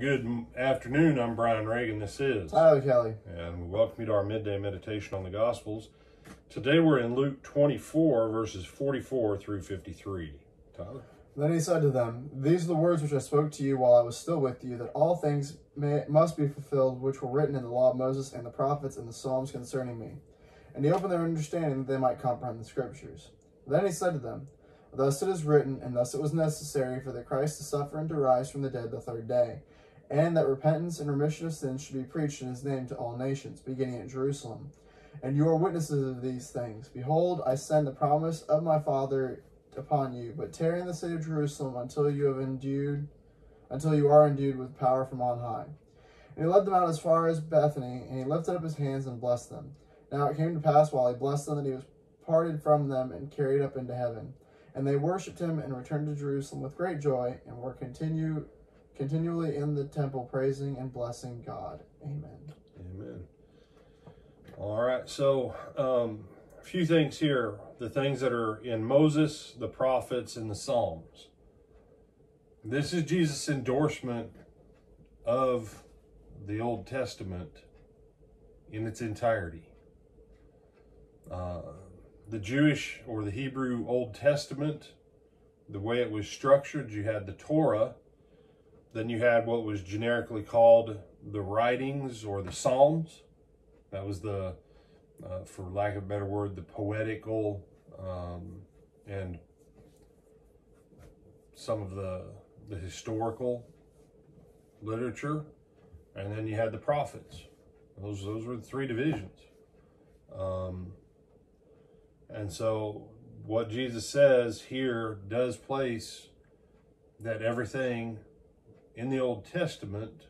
Good afternoon. I'm Brian Reagan. This is, Tyler Kelly. and we welcome you to our midday meditation on the Gospels. Today we're in Luke 24, verses 44 through 53. Tyler? Then he said to them, These are the words which I spoke to you while I was still with you, that all things may, must be fulfilled which were written in the law of Moses and the prophets and the Psalms concerning me. And he opened their understanding that they might comprehend the scriptures. Then he said to them, Thus it is written, and thus it was necessary for the Christ to suffer and to rise from the dead the third day, and that repentance and remission of sins should be preached in his name to all nations, beginning at Jerusalem. And you are witnesses of these things. Behold, I send the promise of my Father upon you, but tarry in the city of Jerusalem until you have endued, until you are endued with power from on high. And he led them out as far as Bethany, and he lifted up his hands and blessed them. Now it came to pass while he blessed them that he was parted from them and carried up into heaven. And they worshipped him and returned to Jerusalem with great joy, and were continue continually in the temple praising and blessing God. Amen. Amen. All right, so um, a few things here. The things that are in Moses, the prophets, and the Psalms. This is Jesus' endorsement of the Old Testament in its entirety. Uh, the Jewish or the Hebrew Old Testament, the way it was structured, you had the Torah, then you had what was generically called the writings or the Psalms. That was the, uh, for lack of a better word, the poetical um, and some of the the historical literature, and then you had the prophets. Those those were the three divisions. Um, and so, what Jesus says here does place that everything in the Old Testament,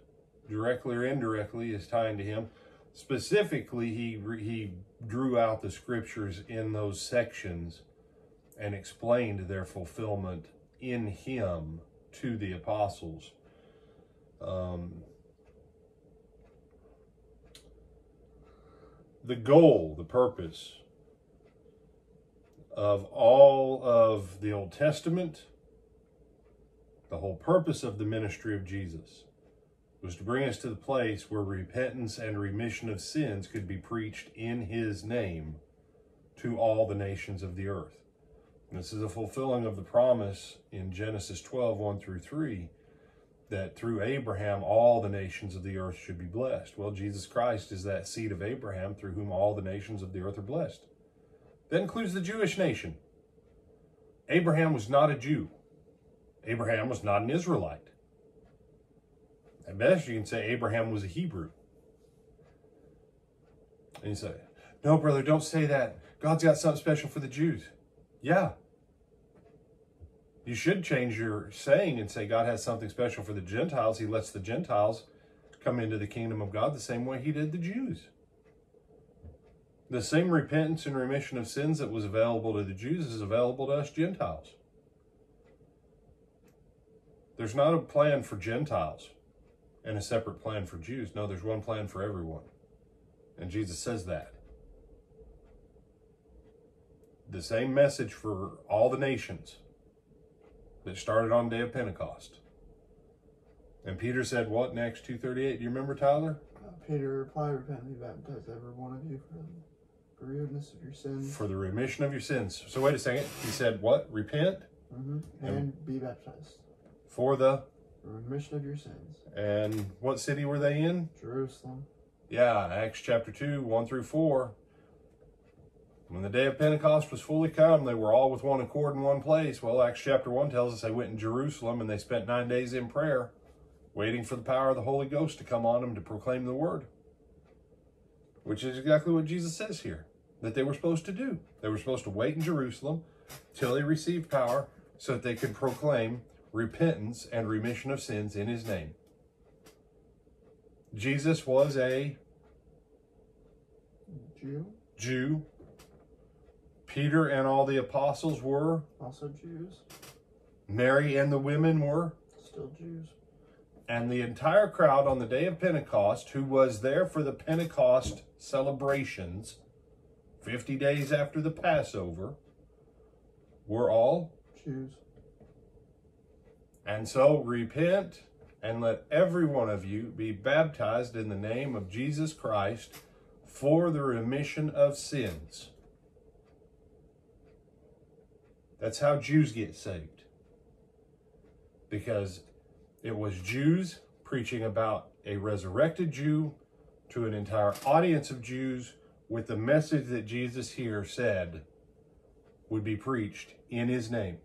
directly or indirectly, is tying to him. Specifically, he he drew out the scriptures in those sections and explained their fulfillment in him to the apostles. Um, the goal, the purpose of all of the Old Testament, the whole purpose of the ministry of Jesus was to bring us to the place where repentance and remission of sins could be preached in his name to all the nations of the earth. And this is a fulfilling of the promise in Genesis 12, 1 through 3, that through Abraham all the nations of the earth should be blessed. Well, Jesus Christ is that seed of Abraham through whom all the nations of the earth are blessed. That includes the Jewish nation. Abraham was not a Jew. Abraham was not an Israelite. At best, you can say Abraham was a Hebrew. And you say, no, brother, don't say that. God's got something special for the Jews. Yeah. You should change your saying and say God has something special for the Gentiles. He lets the Gentiles come into the kingdom of God the same way he did the Jews. The same repentance and remission of sins that was available to the Jews is available to us Gentiles. There's not a plan for Gentiles and a separate plan for Jews. No, there's one plan for everyone. And Jesus says that. The same message for all the nations that started on day of Pentecost. And Peter said, what next? 238. Do you remember, Tyler? Uh, Peter replied, Repent and be baptized, every one of you, for the forgiveness of your sins. For the remission of your sins. So wait a second. He said, what? Repent? hmm And be baptized. For the... Remission of your sins. And what city were they in? Jerusalem. Yeah, Acts chapter 2, 1 through 4. When the day of Pentecost was fully come, they were all with one accord in one place. Well, Acts chapter 1 tells us they went in Jerusalem and they spent nine days in prayer, waiting for the power of the Holy Ghost to come on them to proclaim the word. Which is exactly what Jesus says here, that they were supposed to do. They were supposed to wait in Jerusalem till they received power so that they could proclaim repentance and remission of sins in his name. Jesus was a Jew. Jew. Peter and all the apostles were. Also Jews. Mary and the women were. Still Jews. And the entire crowd on the day of Pentecost, who was there for the Pentecost celebrations, 50 days after the Passover, were all. Jews. And so repent and let every one of you be baptized in the name of Jesus Christ for the remission of sins. That's how Jews get saved. Because it was Jews preaching about a resurrected Jew to an entire audience of Jews with the message that Jesus here said would be preached in his name,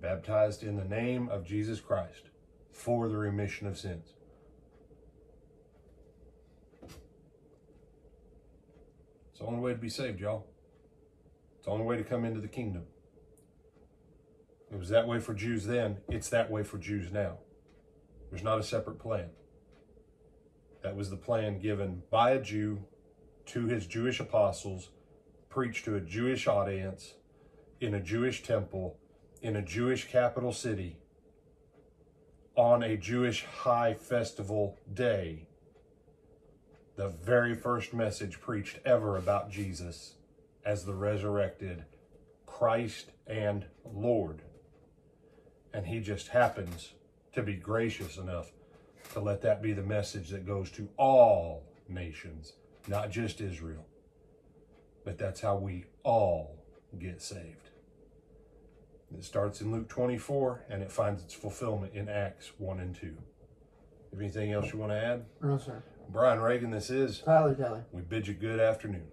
baptized in the name of Jesus Christ for the remission of sins. It's the only way to be saved, y'all. It's the only way to come into the kingdom. It was that way for Jews then, it's that way for Jews now. There's not a separate plan. That was the plan given by a Jew to his Jewish apostles, preached to a Jewish audience in a Jewish temple in a Jewish capital city on a Jewish high festival day. The very first message preached ever about Jesus as the resurrected Christ and Lord. And he just happens to be gracious enough to let that be the message that goes to all nations, not just Israel. But that's how we all get saved. It starts in Luke 24 and it finds its fulfillment in Acts 1 and 2. Anything else you want to add? No, sir. Brian Reagan, this is. Tyler Kelly. We bid you good afternoon.